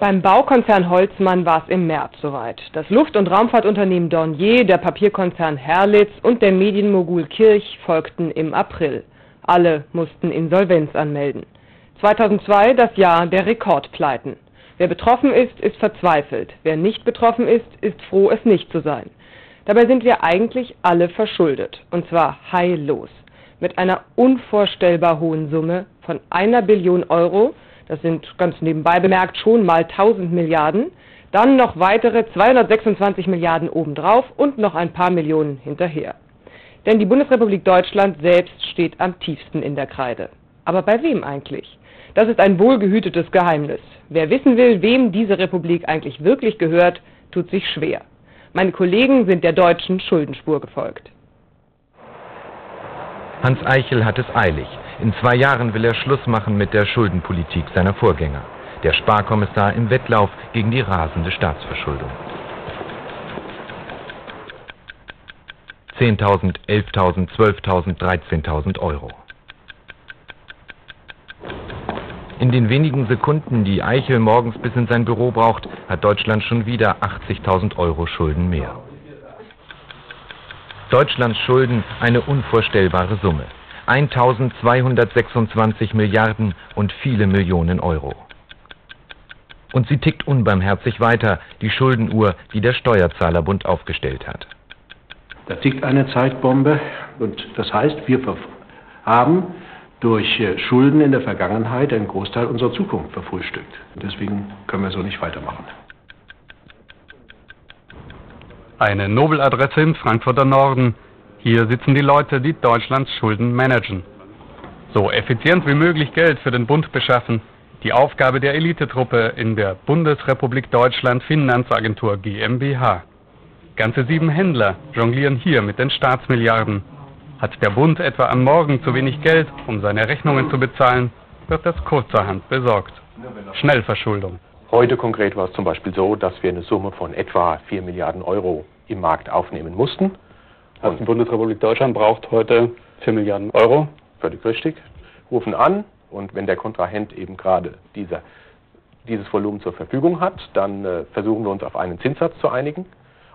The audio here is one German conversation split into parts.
Beim Baukonzern Holzmann war es im März soweit. Das Luft- und Raumfahrtunternehmen Dornier, der Papierkonzern Herlitz und der Medienmogul Kirch folgten im April. Alle mussten Insolvenz anmelden. 2002 das Jahr der Rekordpleiten. Wer betroffen ist, ist verzweifelt. Wer nicht betroffen ist, ist froh, es nicht zu sein. Dabei sind wir eigentlich alle verschuldet. Und zwar heillos. Mit einer unvorstellbar hohen Summe von einer Billion Euro das sind ganz nebenbei bemerkt schon mal 1000 Milliarden, dann noch weitere 226 Milliarden obendrauf und noch ein paar Millionen hinterher. Denn die Bundesrepublik Deutschland selbst steht am tiefsten in der Kreide. Aber bei wem eigentlich? Das ist ein wohlgehütetes Geheimnis. Wer wissen will, wem diese Republik eigentlich wirklich gehört, tut sich schwer. Meine Kollegen sind der deutschen Schuldenspur gefolgt. Hans Eichel hat es eilig. In zwei Jahren will er Schluss machen mit der Schuldenpolitik seiner Vorgänger. Der Sparkommissar im Wettlauf gegen die rasende Staatsverschuldung. 10.000, 11.000, 12.000, 13.000 Euro. In den wenigen Sekunden, die Eichel morgens bis in sein Büro braucht, hat Deutschland schon wieder 80.000 Euro Schulden mehr. Deutschlands Schulden eine unvorstellbare Summe. 1226 Milliarden und viele Millionen Euro. Und sie tickt unbarmherzig weiter, die Schuldenuhr, die der Steuerzahlerbund aufgestellt hat. Da tickt eine Zeitbombe und das heißt, wir haben durch äh, Schulden in der Vergangenheit einen Großteil unserer Zukunft verfrühstückt. Deswegen können wir so nicht weitermachen. Eine Nobeladresse im Frankfurter Norden, hier sitzen die Leute, die Deutschlands Schulden managen. So effizient wie möglich Geld für den Bund beschaffen, die Aufgabe der Elitetruppe in der Bundesrepublik Deutschland Finanzagentur GmbH. Ganze sieben Händler jonglieren hier mit den Staatsmilliarden. Hat der Bund etwa am Morgen zu wenig Geld, um seine Rechnungen zu bezahlen, wird das kurzerhand besorgt. Schnellverschuldung. Heute konkret war es zum Beispiel so, dass wir eine Summe von etwa 4 Milliarden Euro im Markt aufnehmen mussten. Also die Bundesrepublik Deutschland braucht heute 4 Milliarden Euro. Völlig richtig. Rufen an und wenn der Kontrahent eben gerade diese, dieses Volumen zur Verfügung hat, dann äh, versuchen wir uns auf einen Zinssatz zu einigen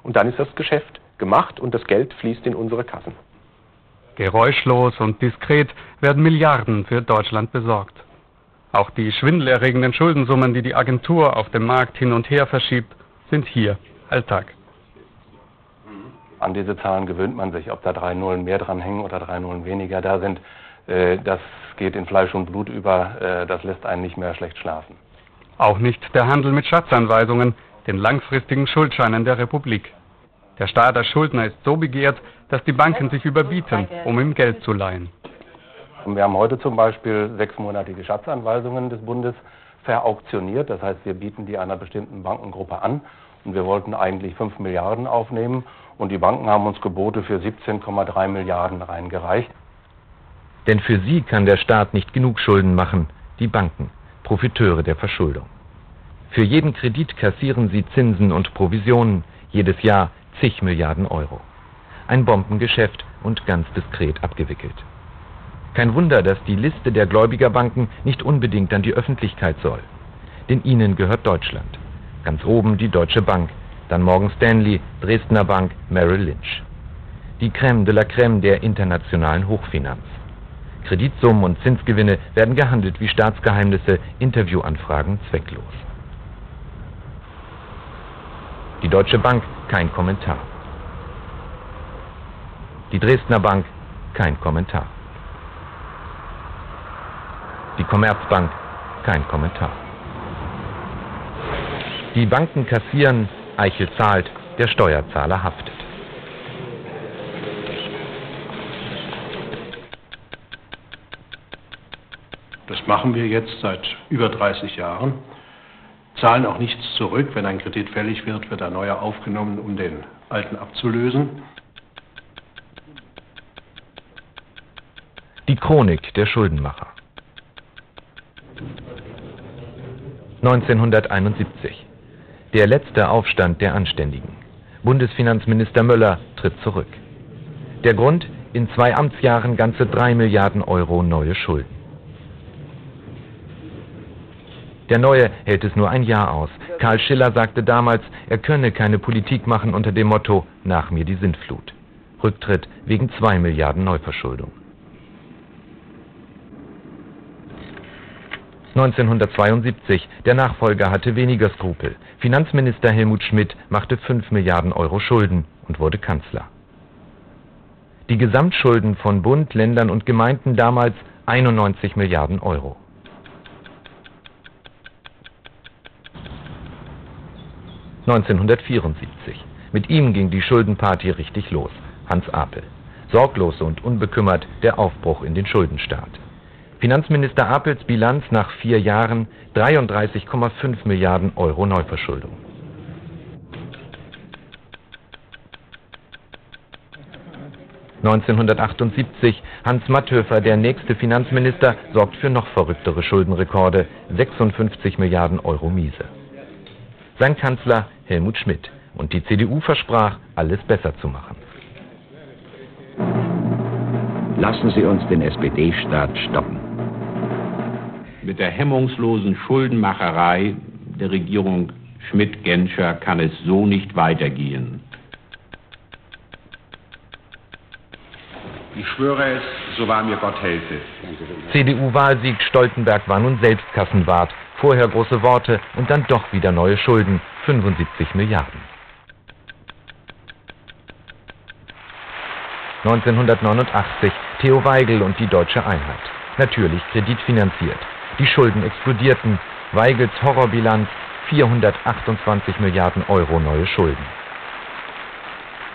und dann ist das Geschäft gemacht und das Geld fließt in unsere Kassen. Geräuschlos und diskret werden Milliarden für Deutschland besorgt. Auch die schwindelerregenden Schuldensummen, die die Agentur auf dem Markt hin und her verschiebt, sind hier Alltag. An diese Zahlen gewöhnt man sich, ob da drei Nullen mehr dran hängen oder drei Nullen weniger da sind. Äh, das geht in Fleisch und Blut über, äh, das lässt einen nicht mehr schlecht schlafen. Auch nicht der Handel mit Schatzanweisungen, den langfristigen Schuldscheinen der Republik. Der Staat als Schuldner ist so begehrt, dass die Banken sich überbieten, um ihm Geld zu leihen. Wir haben heute zum Beispiel sechsmonatige Schatzanweisungen des Bundes verauktioniert. Das heißt, wir bieten die einer bestimmten Bankengruppe an. Und wir wollten eigentlich 5 Milliarden aufnehmen. Und die Banken haben uns Gebote für 17,3 Milliarden reingereicht. Denn für sie kann der Staat nicht genug Schulden machen, die Banken, Profiteure der Verschuldung. Für jeden Kredit kassieren sie Zinsen und Provisionen, jedes Jahr zig Milliarden Euro. Ein Bombengeschäft und ganz diskret abgewickelt. Kein Wunder, dass die Liste der Gläubigerbanken nicht unbedingt an die Öffentlichkeit soll. Denn ihnen gehört Deutschland. Ganz oben die Deutsche Bank, dann Morgan Stanley, Dresdner Bank, Merrill Lynch. Die Crème de la Crème der internationalen Hochfinanz. Kreditsummen und Zinsgewinne werden gehandelt wie Staatsgeheimnisse, Interviewanfragen zwecklos. Die Deutsche Bank kein Kommentar. Die Dresdner Bank kein Kommentar. Die Commerzbank kein Kommentar. Die Banken kassieren, Eichel zahlt, der Steuerzahler haftet. Das machen wir jetzt seit über 30 Jahren. Zahlen auch nichts zurück. Wenn ein Kredit fällig wird, wird ein neuer aufgenommen, um den alten abzulösen. Die Chronik der Schuldenmacher. 1971. Der letzte Aufstand der Anständigen. Bundesfinanzminister Möller tritt zurück. Der Grund? In zwei Amtsjahren ganze drei Milliarden Euro neue Schulden. Der Neue hält es nur ein Jahr aus. Karl Schiller sagte damals, er könne keine Politik machen unter dem Motto Nach mir die Sintflut. Rücktritt wegen 2 Milliarden Neuverschuldung. 1972. Der Nachfolger hatte weniger Skrupel. Finanzminister Helmut Schmidt machte 5 Milliarden Euro Schulden und wurde Kanzler. Die Gesamtschulden von Bund, Ländern und Gemeinden damals 91 Milliarden Euro. (1974). Mit ihm ging die Schuldenparty richtig los. Hans Apel. Sorglos und unbekümmert der Aufbruch in den Schuldenstaat. Finanzminister Apels Bilanz nach vier Jahren 33,5 Milliarden Euro Neuverschuldung. (1978) Hans Matthöfer, der nächste Finanzminister, sorgt für noch verrücktere Schuldenrekorde, 56 Milliarden Euro Miese. Sein Kanzler Helmut Schmidt. Und die CDU versprach, alles besser zu machen. Lassen Sie uns den SPD-Staat stoppen. Mit der hemmungslosen Schuldenmacherei der Regierung Schmidt-Genscher kann es so nicht weitergehen. Ich schwöre es, so wahr mir Gott helfe. CDU-Wahlsieg Stoltenberg war nun selbst Kassenwart. Vorher große Worte und dann doch wieder neue Schulden, 75 Milliarden. 1989 Theo Weigel und die Deutsche Einheit. Natürlich kreditfinanziert. Die Schulden explodierten. Weigels Horrorbilanz 428 Milliarden Euro neue Schulden.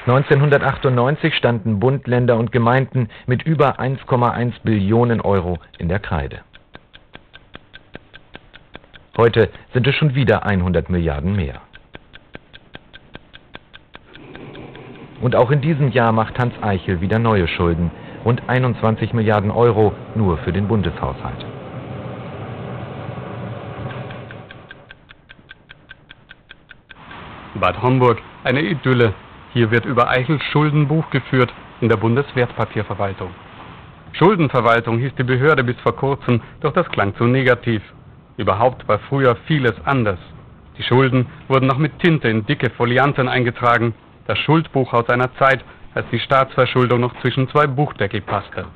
1998 standen Bund, Länder und Gemeinden mit über 1,1 Billionen Euro in der Kreide. Heute sind es schon wieder 100 Milliarden mehr. Und auch in diesem Jahr macht Hans Eichel wieder neue Schulden, rund 21 Milliarden Euro nur für den Bundeshaushalt. Bad Homburg, eine Idylle. Hier wird über Eichels Schuldenbuch geführt in der Bundeswertpapierverwaltung. Schuldenverwaltung hieß die Behörde bis vor kurzem, doch das klang zu negativ. Überhaupt war früher vieles anders. Die Schulden wurden noch mit Tinte in dicke Folianten eingetragen, das Schuldbuch aus einer Zeit, als die Staatsverschuldung noch zwischen zwei Buchdeckel passte.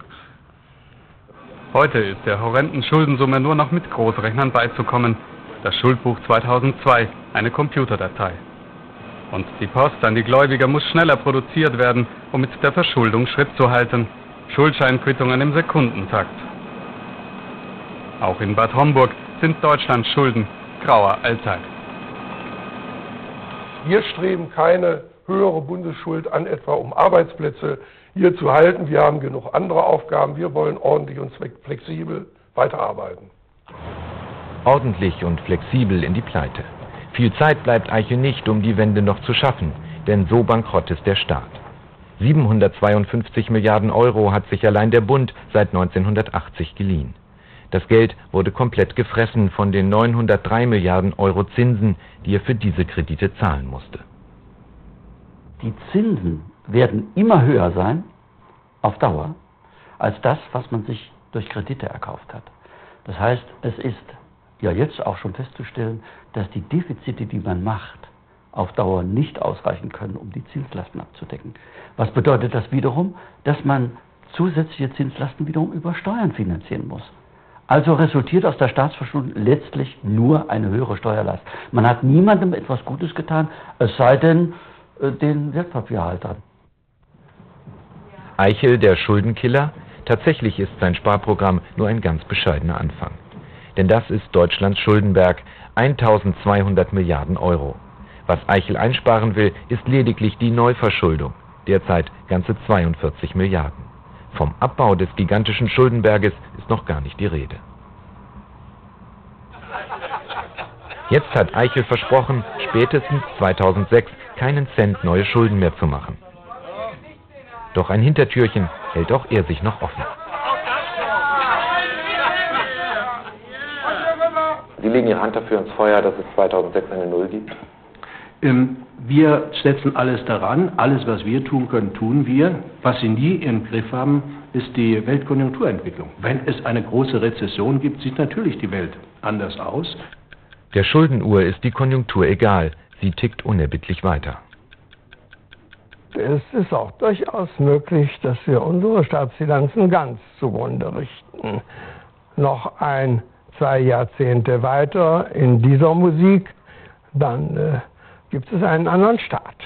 Heute ist der horrenden Schuldensumme nur noch mit Großrechnern beizukommen. Das Schuldbuch 2002, eine Computerdatei. Und die Post an die Gläubiger muss schneller produziert werden, um mit der Verschuldung Schritt zu halten. Schuldscheinquittungen im Sekundentakt. Auch in Bad Homburg sind Deutschlands Schulden grauer Alltag. Wir streben keine höhere Bundesschuld an, etwa um Arbeitsplätze hier zu halten. Wir haben genug andere Aufgaben. Wir wollen ordentlich und flexibel weiterarbeiten. Ordentlich und flexibel in die Pleite. Viel Zeit bleibt Eiche nicht, um die Wende noch zu schaffen, denn so bankrott ist der Staat. 752 Milliarden Euro hat sich allein der Bund seit 1980 geliehen. Das Geld wurde komplett gefressen von den 903 Milliarden Euro Zinsen, die er für diese Kredite zahlen musste. Die Zinsen werden immer höher sein, auf Dauer, als das, was man sich durch Kredite erkauft hat. Das heißt, es ist ja jetzt auch schon festzustellen, dass die Defizite, die man macht, auf Dauer nicht ausreichen können, um die Zinslasten abzudecken. Was bedeutet das wiederum? Dass man zusätzliche Zinslasten wiederum über Steuern finanzieren muss. Also resultiert aus der Staatsverschuldung letztlich nur eine höhere Steuerlast. Man hat niemandem etwas Gutes getan, es sei denn äh, den Wertpapierhaltern. Eichel, der Schuldenkiller? Tatsächlich ist sein Sparprogramm nur ein ganz bescheidener Anfang. Denn das ist Deutschlands Schuldenberg, 1200 Milliarden Euro. Was Eichel einsparen will, ist lediglich die Neuverschuldung, derzeit ganze 42 Milliarden. Vom Abbau des gigantischen Schuldenberges ist noch gar nicht die Rede. Jetzt hat Eichel versprochen, spätestens 2006 keinen Cent neue Schulden mehr zu machen. Doch ein Hintertürchen hält auch er sich noch offen. Sie legen Ihre Hand dafür ins Feuer, dass es 2006 eine Null gibt? Ähm, wir setzen alles daran, alles, was wir tun können, tun wir. Was Sie nie im Griff haben, ist die Weltkonjunkturentwicklung. Wenn es eine große Rezession gibt, sieht natürlich die Welt anders aus. Der Schuldenuhr ist die Konjunktur egal, sie tickt unerbittlich weiter. Es ist auch durchaus möglich, dass wir unsere Staatsbilanzen ganz zugrunde richten. Noch ein, zwei Jahrzehnte weiter in dieser Musik, dann äh, gibt es einen anderen Staat.